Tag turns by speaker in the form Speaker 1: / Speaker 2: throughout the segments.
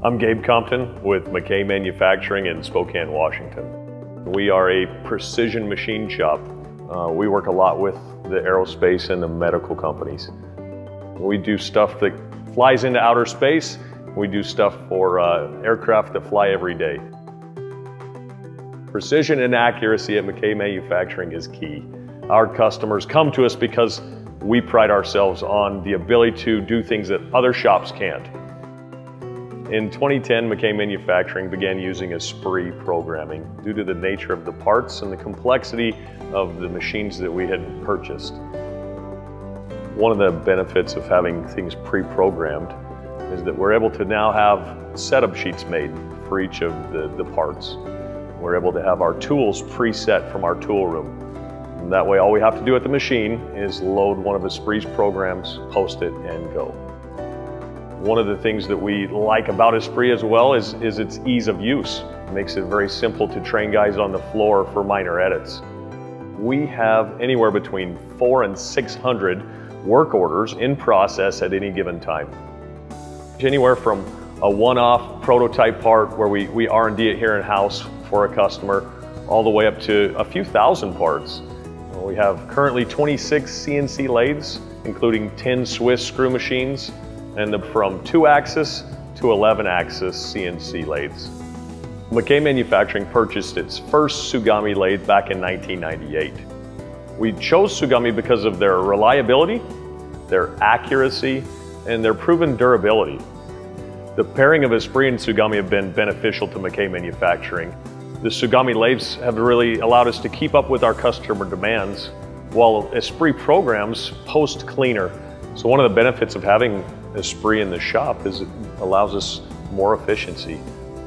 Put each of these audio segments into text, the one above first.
Speaker 1: I'm Gabe Compton with MacKay Manufacturing in Spokane, Washington. We are a precision machine shop. Uh, we work a lot with the aerospace and the medical companies. We do stuff that flies into outer space. We do stuff for uh, aircraft that fly every day. Precision and accuracy at MacKay Manufacturing is key. Our customers come to us because we pride ourselves on the ability to do things that other shops can't. In 2010, MacKay Manufacturing began using Esprit programming due to the nature of the parts and the complexity of the machines that we had purchased. One of the benefits of having things pre-programmed is that we're able to now have setup sheets made for each of the, the parts. We're able to have our tools preset from our tool room. And that way all we have to do at the machine is load one of the Esprit's programs, post it, and go. One of the things that we like about Esprit as well is, is its ease of use. It makes it very simple to train guys on the floor for minor edits. We have anywhere between four and 600 work orders in process at any given time. Anywhere from a one-off prototype part where we, we R&D it here in-house for a customer, all the way up to a few thousand parts. We have currently 26 CNC lathes, including 10 Swiss screw machines, and from 2-axis to 11-axis CNC lathes. MacKay Manufacturing purchased its first Tsugami lathe back in 1998. We chose Tsugami because of their reliability, their accuracy, and their proven durability. The pairing of Esprit and Tsugami have been beneficial to MacKay Manufacturing. The Tsugami lathes have really allowed us to keep up with our customer demands, while Esprit programs post cleaner. So one of the benefits of having Esprit in the shop is it allows us more efficiency.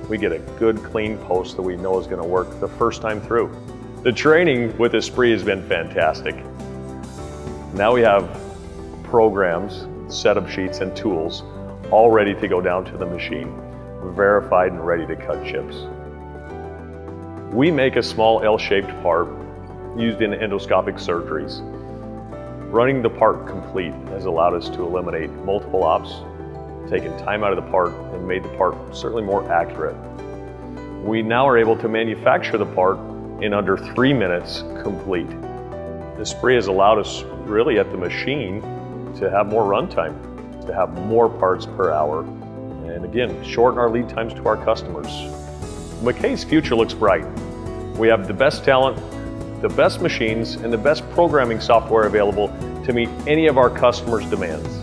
Speaker 1: We get a good clean post that we know is going to work the first time through. The training with Esprit has been fantastic. Now we have programs, setup sheets, and tools all ready to go down to the machine, verified and ready to cut chips. We make a small L-shaped part used in endoscopic surgeries. Running the part complete has allowed us to eliminate multiple ops, taken time out of the part, and made the part certainly more accurate. We now are able to manufacture the part in under three minutes complete. Esprit has allowed us really at the machine to have more runtime, to have more parts per hour, and again, shorten our lead times to our customers. MacKay's future looks bright. We have the best talent, the best machines, and the best programming software available to meet any of our customers' demands.